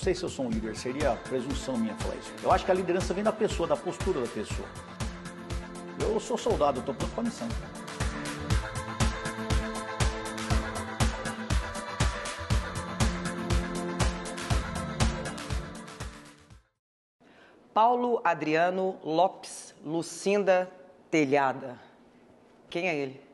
sei se eu sou um líder, seria presunção minha falar isso. Eu acho que a liderança vem da pessoa, da postura da pessoa. Eu sou soldado, eu estou pronto para a missão. Paulo Adriano Lopes Lucinda Telhada. Quem é ele?